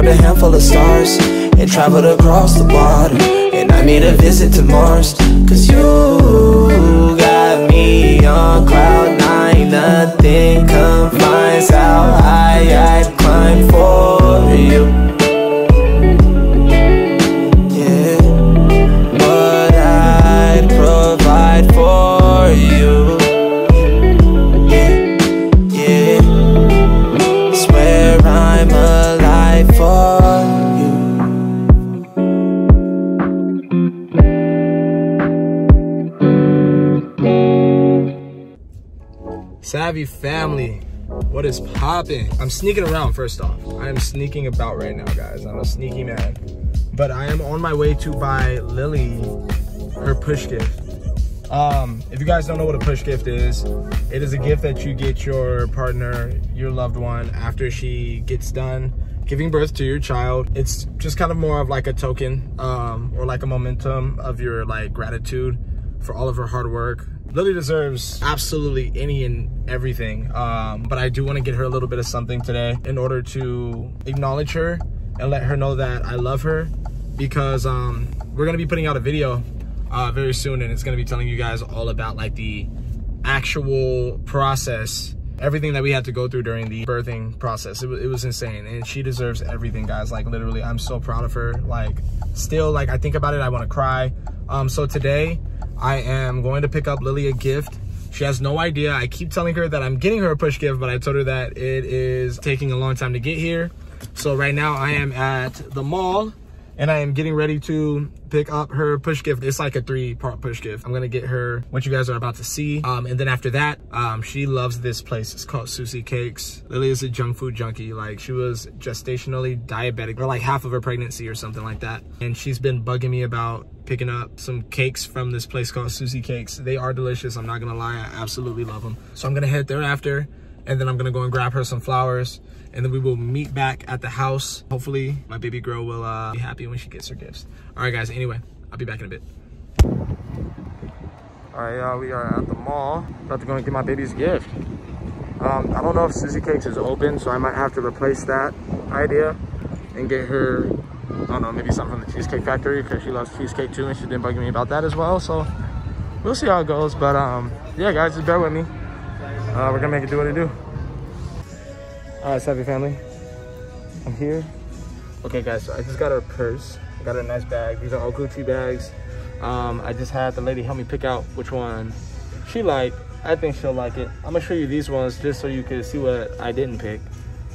grabbed a handful of stars And traveled across the water. And I made a visit to Mars Cause you got me on cloud nine. Nothing confines how high I'd climb for you Savii family, what is popping? I'm sneaking around first off. I am sneaking about right now, guys. I'm a sneaky man. But I am on my way to buy Lili her push gift. Um, if you guys don't know what a push gift is, it is a gift that you get your partner, your loved one, after she gets done giving birth to your child. It's just kind of more of like a token um, or like a momentum of your like gratitude for all of her hard work. Lili deserves absolutely any and everything, um, but I do want to get her a little bit of something today in order to acknowledge her and let her know that I love her because um, we're gonna be putting out a video uh, very soon and it's gonna be telling you guys all about like the actual process everything that we had to go through during the birthing process. It, it was insane and she deserves everything guys. Like literally i'm so proud of her. Like still like i think about it i want to cry. Um so today i am going to pick up lili a gift. She has no idea. I keep telling her that i'm getting her a push gift but i told her that it is taking a long time to get here. So right now i am at the mall and I am getting ready to pick up her push gift. It's like a three part push gift. I'm gonna get her what you guys are about to see. Um, and then after that, um, she loves this place. It's called Susie Cakes. Lili is a junk food junkie. Like she was gestationally diabetic for like half of her pregnancy or something like that. And she's been bugging me about picking up some cakes from this place called Susie Cakes. They are delicious. I'm not gonna lie, I absolutely love them. So I'm gonna head there after and then I'm gonna go and grab her some flowers and then we will meet back at the house. Hopefully my baby girl will uh, be happy when she gets her gifts. All right guys, anyway, I'll be back in a bit. All right, y'all, we are at the mall. About to go and get my baby's gift. Um, I don't know if Susie Cakes is open, so I might have to replace that idea and get her, I don't know, maybe something from the Cheesecake Factory because she loves cheesecake too and she's been bugging me about that as well. So we'll see how it goes. But um, yeah, guys, just bear with me. Uh, we're gonna make it do what it do. All right, Savii family, I'm here. Okay, guys, so I just got her purse. I got a nice bag. These are all Gucci bags. Um, I just had the lady help me pick out which one she liked. I think she'll like it. I'm gonna show you these ones just so you can see what I didn't pick.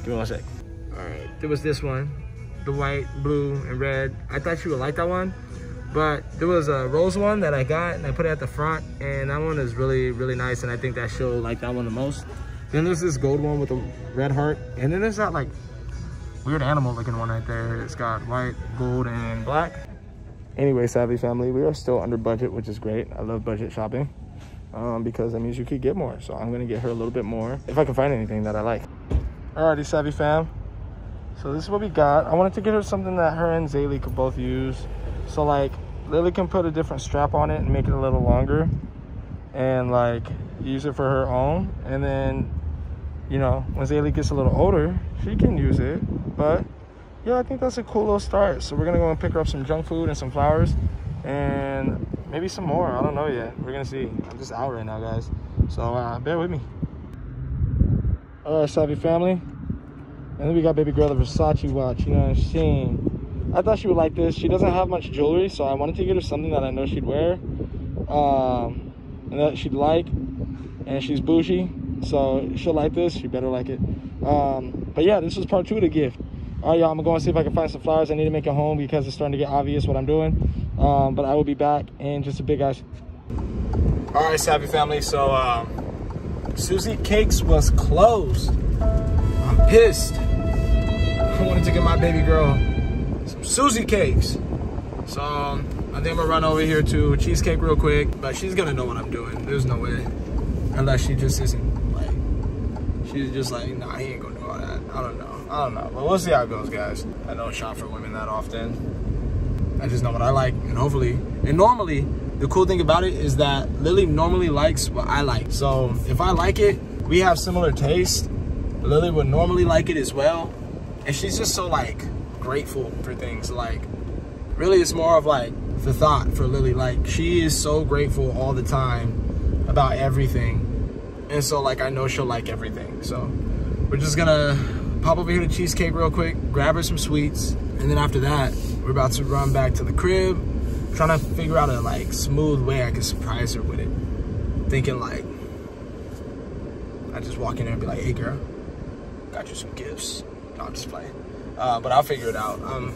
Give me one sec. All right, there was this one, the white, blue, and red. I thought she would like that one, but there was a rose one that I got and I put it at the front, and that one is really, really nice, and I think that she'll like that one the most. Then there's this gold one with a red heart, and then there's that like weird animal looking one right there. It's got white, gold, and black. Anyway, Savii family, we are still under budget, which is great. I love budget shopping um, because that means you could get more. So I'm gonna get her a little bit more if I can find anything that I like. Alrighty, Savii fam. So this is what we got. I wanted to get her something that her and Zaylee could both use. So like Lili can put a different strap on it and make it a little longer and like use it for her own. And then, you know, when Zaylee gets a little older, she can use it. But yeah, I think that's a cool little start. So we're gonna go and pick her up some junk food and some flowers and maybe some more. I don't know yet. We're gonna see. I'm just out right now, guys. So uh, bear with me. All right, Savii family. And then we got baby girl the Versace watch, you know what I'm saying? I thought she would like this. She doesn't have much jewelry, so I wanted to get her something that I know she'd wear. Um, and that she'd like. And she's bougie, so she'll like this. She better like it. Um, but yeah, this was part two of the gift. All right, y'all, I'm gonna go and see if I can find some flowers. I need to make it home because it's starting to get obvious what I'm doing. Um, but I will be back in just a bit, guys. All right, Savii family. So, um, Susie Cakes was closed. I'm pissed. I wanted to get my baby girl some Susie Cakes. So, um, I think I'm gonna run over here to Cheesecake real quick, but she's gonna know what I'm doing. There's no way. Unless she just isn't she's just like, nah, he ain't gonna do all that. I don't know. I don't know. But we'll see how it goes, guys. I don't shop for women that often. I just know what I like, and hopefully, and normally, the cool thing about it is that Lili normally likes what I like. So if I like it, we have similar taste. Lili would normally like it as well. And she's just so like grateful for things. Like, really, it's more of like the thought for Lili. Like, she is so grateful all the time about everything. And so, like, I know she'll like everything. So, we're just gonna pop over here to Cheesecake real quick, grab her some sweets, and then after that, we're about to run back to the crib, trying to figure out a like smooth way I can surprise her with it. Thinking like, I just walk in there and be like, hey girl, got you some gifts. No, I'm just playing. Uh, but I'll figure it out. I'm,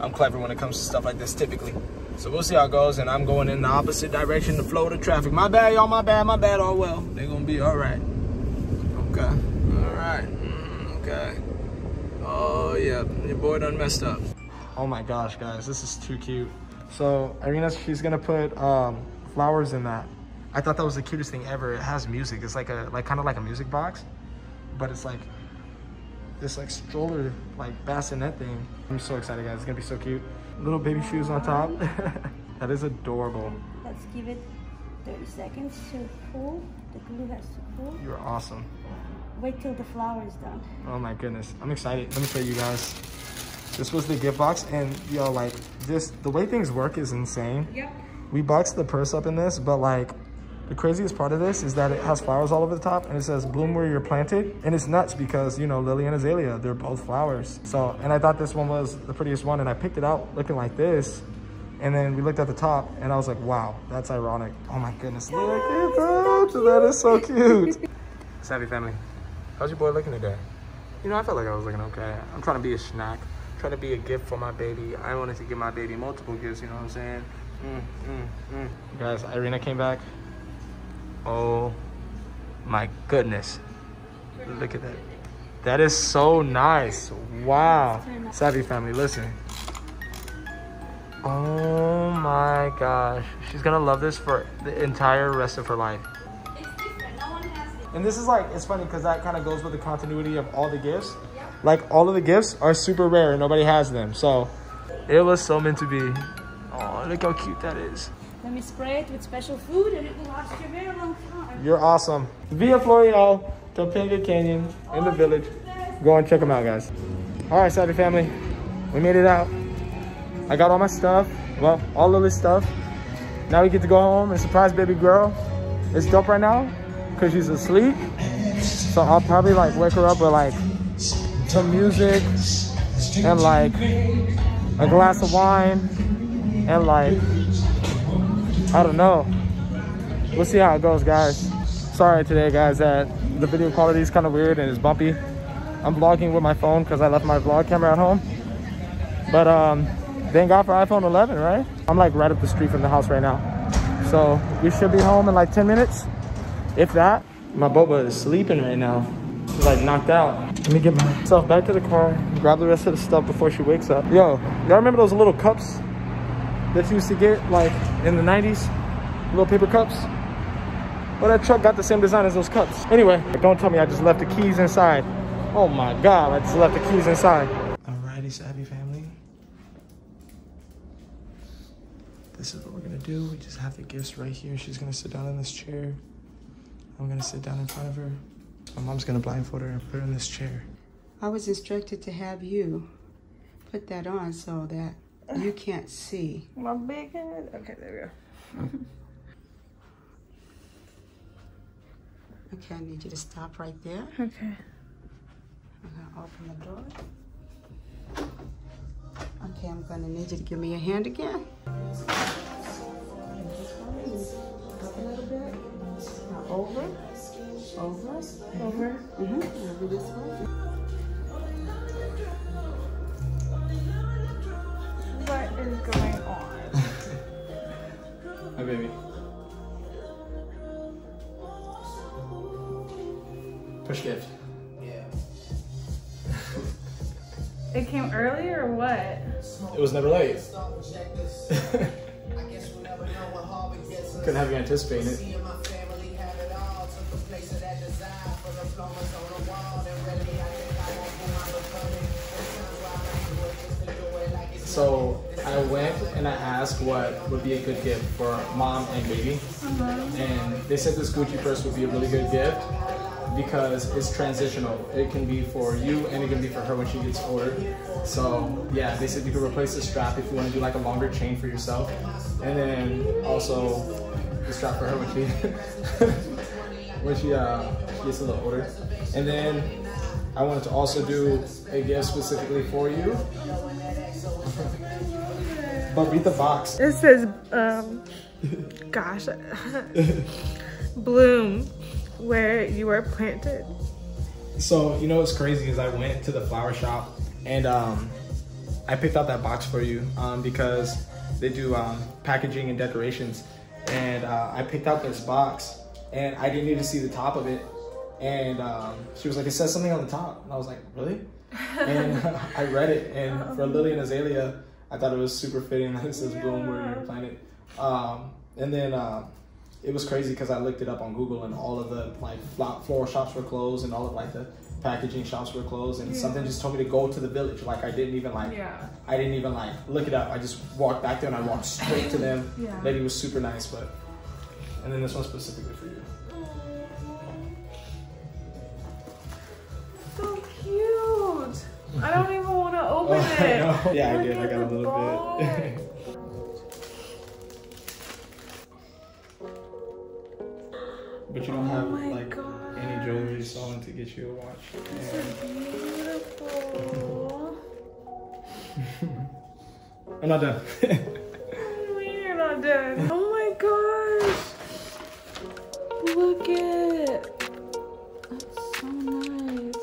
I'm clever when it comes to stuff like this typically. So we'll see how it goes, and I'm going in the opposite direction to flow the traffic. My bad, y'all, my bad, my bad, all well. They're gonna be all right. Okay, all right, mm, okay. Oh, yeah, your boy done messed up. Oh my gosh, guys, this is too cute. So Irina, she's gonna put um, flowers in that. I thought that was the cutest thing ever. It has music. It's like a, like kind of like a music box, but it's like this like stroller, like bassinet thing. I'm so excited, guys. It's gonna be so cute. Little baby shoes on top. that is adorable. Let's give it 30 seconds to cool. The glue has to cool. You're awesome. Wait till the flour is done. Oh my goodness. I'm excited. Let me show you guys. This was the gift box and yo, like this, the way things work is insane. Yep. We boxed the purse up in this, but like the craziest part of this is that it has flowers all over the top and it says bloom where you're planted. And it's nuts because, you know, Lili and Azaylia, they're both flowers. So, and I thought this one was the prettiest one and I picked it out looking like this. And then we looked at the top and I was like, wow, that's ironic. Oh my goodness, look at that. That is so cute. Savii family, how's your boy looking today? You know, I felt like I was looking okay. I'm trying to be a snack, trying to be a gift for my baby. I wanted to give my baby multiple gifts, you know what I'm saying? Mm, mm, mm. Guys, Irina came back. Oh my goodness. Look at that. That is so nice. Wow. Savii family, listen. Oh my gosh. She's gonna love this for the entire rest of her life. And this is like, it's funny because that kind of goes with the continuity of all the gifts. Like all of the gifts are super rare and nobody has them. So it was so meant to be. Oh, look how cute that is. Let me spray it with special food and it will last you a very long time. You're awesome. Via Floreal, Topanga Canyon in the village. Go and check them out, guys. All right, Savii family, we made it out. I got all my stuff, well, all Lili's stuff. Now we get to go home and surprise baby girl. It's dope right now because she's asleep. So I'll probably like wake her up with like some music and like a glass of wine and like, I don't know. We'll see how it goes, guys. Sorry today, guys, that the video quality is kind of weird and it's bumpy. I'm vlogging with my phone because I left my vlog camera at home. But um, thank God for iPhone 11, right? I'm like right up the street from the house right now. So we should be home in like 10 minutes, if that. My boba is sleeping right now. She's like knocked out. Let me get myself back to the car, grab the rest of the stuff before she wakes up. Yo, y'all remember those little cups that you used to get like in the 90s? Little paper cups? Well, that truck got the same design as those cups. Anyway, don't tell me I just left the keys inside. Oh my God, I just left the keys inside. Alrighty, Savii family. This is what we're gonna do. We just have the gifts right here. She's gonna sit down in this chair. I'm gonna sit down in front of her. My mom's gonna blindfold her and put her in this chair. I was instructed to have you put that on so that you can't see. My big head. Okay, there we go. Okay, I need you to stop right there. Okay. I'm gonna open the door. Okay, I'm gonna need you to give me your hand again. Up a little bit. Now over, over, Over. mm-hmm. over this way. Push gift. It came early or what? It was never late. Couldn't have you anticipating it. So I went and I asked what would be a good gift for mom and baby. Uh-huh. And they said this Gucci purse would be a really good gift. Because it's transitional. It can be for you and it can be for her when she gets older. So yeah, they said you can replace the strap if you want to do like a longer chain for yourself, and then also the strap for her when she when she uh, gets a little older. And then I wanted to also do a gift specifically for you. but read the box. It says, um, gosh, bloom where you were planted. So you know what's crazy is I went to the flower shop and um, I picked out that box for you um, because they do um, packaging and decorations. And uh, I picked out this box and I didn't even see the top of it. And um, she was like, it says something on the top. And I was like, really? and I read it. And for Lili and Azaylia, I thought it was super fitting that it says bloom where you're planted. Um, and then uh, it was crazy because I looked it up on Google and all of the like floral shops were closed and all of like the packaging shops were closed and something just told me to go to the village. Like I didn't even like Yeah. I didn't even like look it up. I just walked back there and I walked straight to them. Yeah. Lady was super nice, but and then this one specifically for you. So cute. I don't even want to open Oh, I it. know. Yeah, I did. I got a little bit. but you don't oh have Oh my like God. any jewelry, so I wanted to get you a watch. And Beautiful. I'm not done. What do you mean you're not done? Oh my gosh. Look it. That's so nice.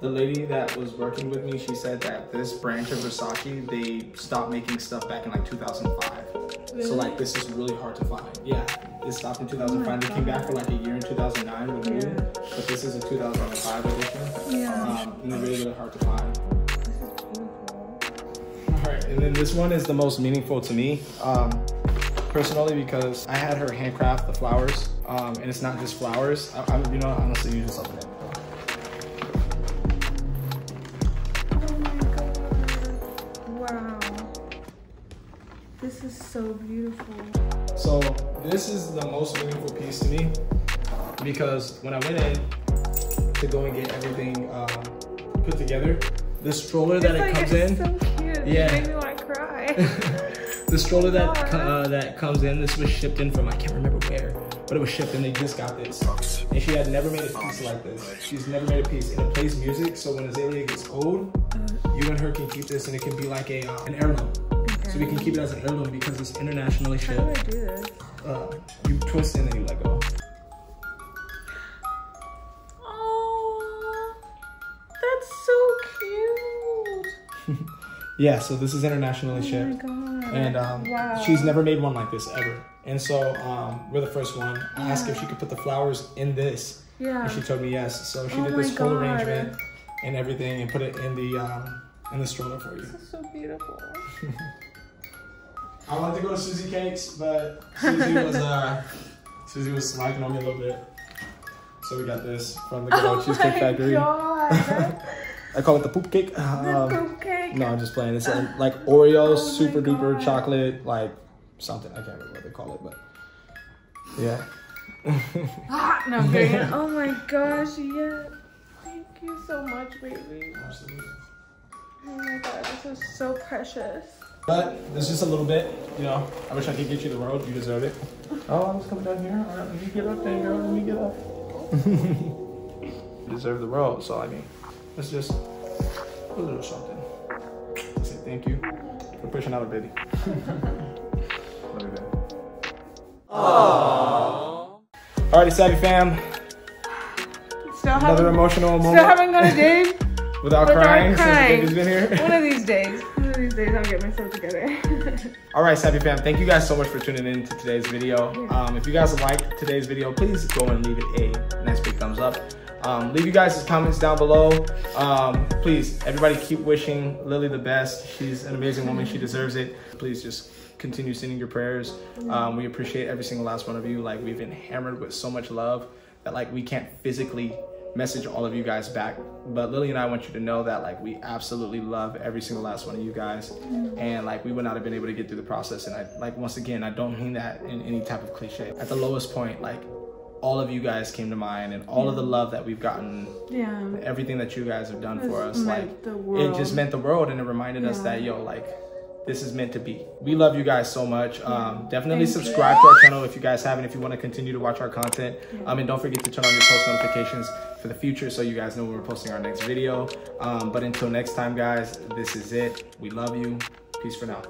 the lady that was working with me, she said that this branch of Versace, they stopped making stuff back in like 2005. So like this is really hard to find. Yeah, it stopped in 2005. they came back for like a year in 2009 with new, but this is a 2005 edition. Yeah. Um, and they're really really hard to find. This is beautiful. All right, and then this one is the most meaningful to me, um, personally, because I had her handcraft the flowers, um, and it's not just flowers. I, I'm, you know, honestly, use something. Oh my god. Wow. This is so beautiful. So this is the most meaningful piece to me because when I went in to go and get everything um, put together, the stroller that it's it comes it's in, so cute. Yeah. You made me want to cry. the stroller that uh, that comes in, this was shipped in from I can't remember where, but it was shipped and they just got this. And she had never made a piece like this. She's never made a piece, and it plays music. So when Azaylia gets old, you and her can keep this, and it can be like a uh, an heirloom. So we can keep it as an heirloom because it's internationally How do I shipped. Uh, you twist and then you let go. Oh, that's so cute. Yeah, so this is internationally Oh my shipped. god. And um, wow. she's never made one like this ever. And so um, we're the first one. I asked if she could put the flowers in this. Yeah. And she told me yes. So she Oh did this whole arrangement and everything and put it in the um, in the stroller for you. This is so beautiful. I wanted to go to Susie Cakes, but Susie was uh, Susie was slacking on me a little bit. So we got this from the Good Old Cheesecake Factory. Oh God. I call it the poop cake. the Um, poop cake. No, I'm just playing. It's uh, like Oreo, Oh super duper chocolate, like something. I can't remember what they call it, but yeah. Ah, no, I'm kidding. oh my gosh, yeah. Thank you so much, baby. Absolutely. Oh my god, this is so precious. But there's just a little bit, you know. I wish I could get you the world. You deserve it. Oh, I was coming down here. All right, let me get up there, girl. Let me get up. you deserve the world. So I mean, let's just a little something. Say thank you for pushing out a baby. Love you, baby. Alrighty, Savii fam. Still Another haven't, emotional still haven't got a date. without without crying, crying. since the baby's been here. One of these days. These days I'll get myself together. All right, Savii fam, thank you guys so much for tuning in to today's video. Um, if you guys liked today's video, please go and leave it a nice big thumbs up. Um, leave you guys' comments down below. Um, please, everybody keep wishing Lili the best. She's an amazing woman. She deserves it. Please just continue sending your prayers. Um, we appreciate every single last one of you. Like we've been hammered with so much love that like we can't physically message all of you guys back. But Lili and I want you to know that like we absolutely love every single last one of you guys. And like we would not have been able to get through the process. And I like once again, I don't mean that in any type of cliche. At the lowest point, like all of you guys came to mind and all of the love that we've gotten Yeah. everything that you guys have done for us like it just meant the world and it reminded us Yeah. that yo like this is meant to be we love you guys so much um definitely Thank you. subscribe to our channel if you guys haven't if you want to continue to watch our content um and don't forget to turn on your post notifications for the future so you guys know when we're posting our next video. Um but until next time guys this is it. We love you. Peace for now